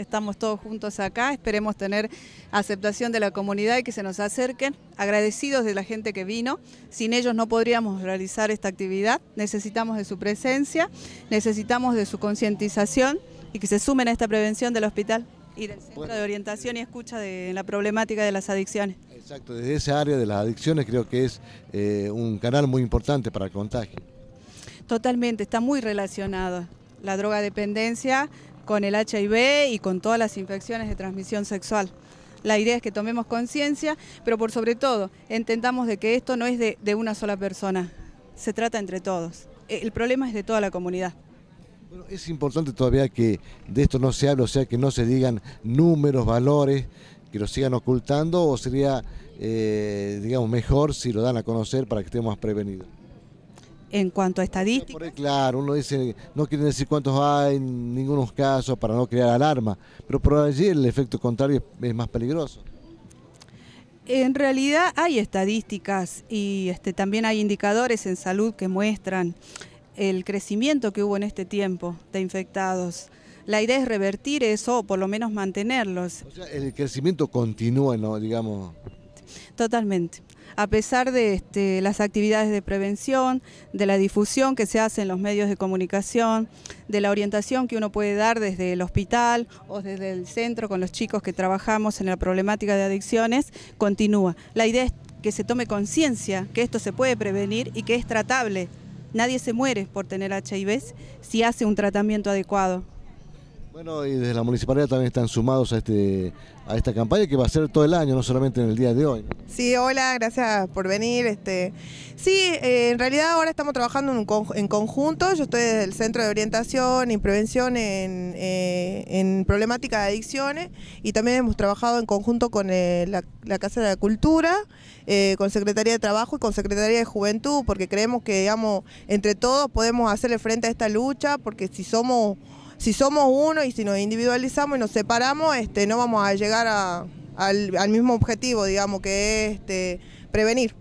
estamos todos juntos acá, esperemos tener aceptación de la comunidad y que se nos acerquen, agradecidos de la gente que vino, sin ellos no podríamos realizar esta actividad, necesitamos de su presencia, necesitamos de su concientización y que se sumen a esta prevención del hospital y del Centro de Orientación y Escucha de la problemática de las adicciones. Exacto, desde esa área de las adicciones creo que es eh, un canal muy importante para el contagio. Totalmente, está muy relacionado la drogadependencia con el HIV y con todas las infecciones de transmisión sexual. La idea es que tomemos conciencia, pero por sobre todo entendamos de que esto no es de, una sola persona, se trata entre todos. El problema es de toda la comunidad. Bueno, es importante todavía que de esto no se hable, o sea, que no se digan números, valores, que lo sigan ocultando, o sería, eh, digamos, mejor si lo dan a conocer para que estemos más prevenidos. En cuanto a estadísticas. claro, uno dice, no quieren decir cuántos hay, en ningunos casos, para no crear alarma, pero por allí el efecto contrario es más peligroso. En realidad hay estadísticas y este, también hay indicadores en salud que muestran el crecimiento que hubo en este tiempo de infectados. La idea es revertir eso o por lo menos mantenerlos. O sea, el crecimiento continúa, ¿no? Digamos. Totalmente. A pesar de este, las actividades de prevención, de la difusión que se hace en los medios de comunicación, de la orientación que uno puede dar desde el hospital o desde el centro con los chicos que trabajamos en la problemática de adicciones, continúa. La idea es que se tome conciencia que esto se puede prevenir y que es tratable Nadie se muere por tener HIV si hace un tratamiento adecuado. Bueno, y desde la municipalidad también están sumados a, este, a esta campaña que va a ser todo el año, no solamente en el día de hoy. Sí, hola, gracias por venir. Este, sí, eh, en realidad ahora estamos trabajando en, conjunto. Yo estoy desde el Centro de Orientación y Prevención en, eh, problemática de adicciones y también hemos trabajado en conjunto con eh, la, Casa de la Cultura, con Secretaría de Trabajo y con Secretaría de Juventud, porque creemos que, digamos, entre todos podemos hacerle frente a esta lucha, porque si somos si somos uno y si nos individualizamos y nos separamos, este, no vamos a llegar al, mismo objetivo, digamos, que es este, prevenir.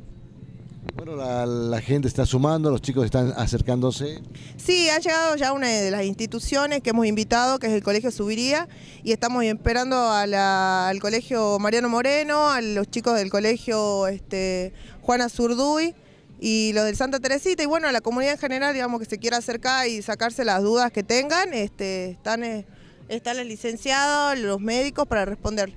Bueno, la, gente está sumando, los chicos están acercándose. Sí, ha llegado ya una de las instituciones que hemos invitado, que es el Colegio Subiría, y estamos esperando al Colegio Mariano Moreno, a los chicos del Colegio este, Juana Zurduy, y los del Santa Teresita y bueno, la comunidad en general, digamos, que se quiera acercar y sacarse las dudas que tengan, este, están, eh, están los licenciados, los médicos para responder.